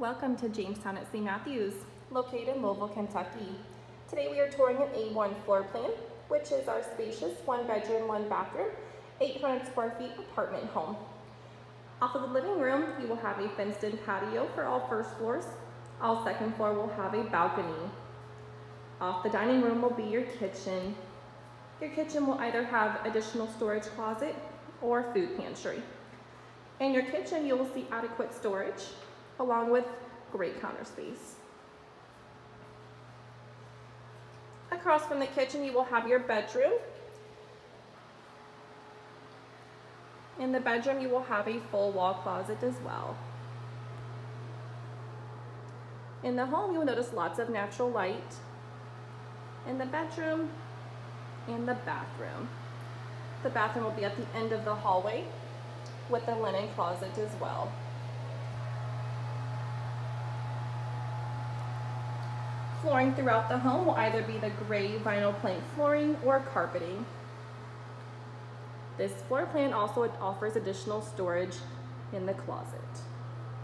Welcome to Jamestown at St. Matthews, located in Louisville, Kentucky. Today we are touring an A1 floor plan, which is our spacious one bedroom, one bathroom, 800 square feet apartment home. Off of the living room, you will have a fenced in patio for all first floors. All second floor will have a balcony. Off the dining room will be your kitchen. Your kitchen will either have additional storage closet or food pantry. In your kitchen, you will see adequate storage along with great counter space. Across from the kitchen, you will have your bedroom. In the bedroom, you will have a full wall closet as well. In the home, you will notice lots of natural light. In the bedroom and the bathroom. The bathroom will be at the end of the hallway with the linen closet as well. Flooring throughout the home will either be the gray vinyl plank flooring or carpeting. This floor plan also offers additional storage in the closet.